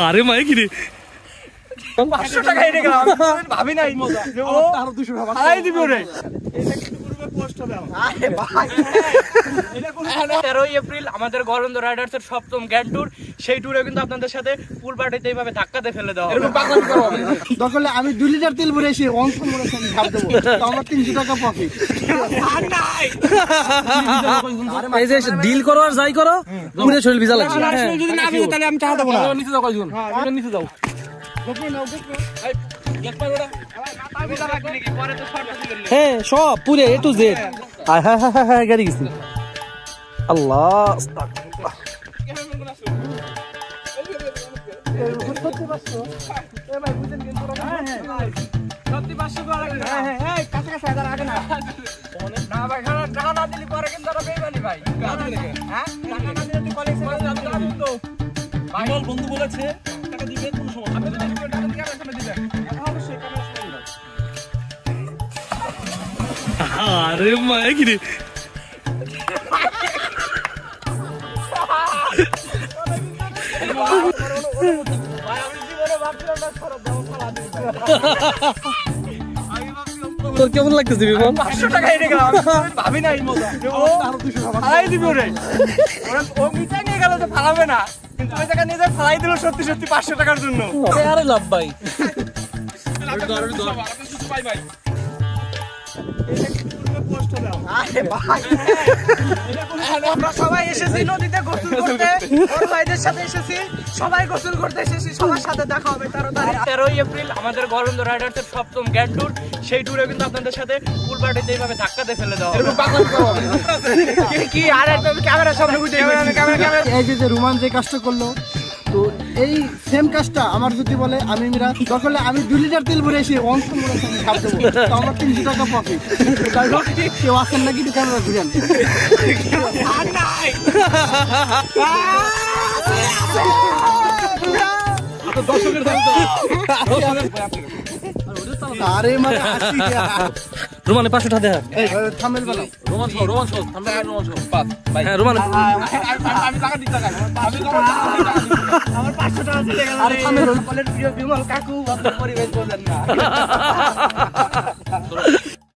আরে কি রে পাঁচশো টাকা হেরে গেলাম আমি ভাবি নাই হারাই দিবে ওরে তেরোই এপ্রিল আমাদের গলন্দ রাইডার্স এর সপ্তম ট্যুর সেই ট্যুরে কিন্তু আপনাদের সাথে পুল পার্টিতে এইভাবে ধাক্কাতে ফেলে দেওয়া। দরকার আমি দুই লিটার তেল ভরে এসে অংশ দেবো আমার তিনশো টাকা প্রফিট এই যে ডিল করো আর যাই করো পুরো শরীর ভিজা লাগছে। যদি না দিও তাহলে আমি টাকা দেবো না। নিচে যাও কয়জন নিচে যাও। হ্যাঁ সব পুরে এ টু জেড হ্যাঁ হ্যাঁ হ্যাঁ হ্যাঁ গাড়ি গেছি। আল্লাহ সত্যি পাঁচশো টাকা লাগে হ্যাঁ হ্যাঁ হ্যাঁ কাছে কাছে আগে না। না ভাই খানা টাকা না দিলে পরে কিন্তু আরও বেইমানি ভাই। হ্যাঁ? টাকা না দিলে তুই কলেজ না কিন্তু ভাই। বন্ধু বলেছে টাকা দিবে কোনো সমস্যা আপনি টাকা দিয়ে আর আমার দিবেন অবশ্যই আরে মাই কি রে? তোর কেমন লাগতেছে বিমান পাঁচশো টাকা এনে গেলাম ভাবি নাই ও ফালাই দিবে ওরে। ওরা ও নিয়ে গেল যে ফালাবে না। কিন্তু ওই জায়গায় নিয়ে যায় ফালাই দিল সত্যি সত্যি পাঁচশো টাকার জন্য। আরে লাভ ভাই। আমরা সবাই এসেছি নদীতে গোসল করতে। ওর ভাইদের সাথে এসেছি। সবাই গোসল করতে এসেছি। সবার সাথে দেখা হবে তেরো তারিখ তেরোই এপ্রিল আমাদের সপ্তম গ্র্যান্ড ট্যুর। সেই ট্যুরে কিন্তু আপনাদের সাথে এইভাবে ধাক্কাতে ফেলে দেওয়া কি- কি আর সামনে বুঝে ক্যামেরা ক্যামেরা এই যে যে রোমান যে কাজটা করল তো এই সেম কাজটা আমার যদি বলে আমি মিরা তখন আমি দু লিটার তেল ভরে এসে অংশ দেবো। তো আমার তিনশো টাকা প্রফিট হোক কেউ আসেন নাকি? ক্যামেরা ঘুরেন। আরে মানে রোমানে পাঁচশো টাকা দেখা থামেল বানাও। হ্যাঁ রোমানে আমার পাঁচশো টাকা চলে গেল আরে থামেল বিমল কাকু আপনার পরিবেশ বোঝেন না।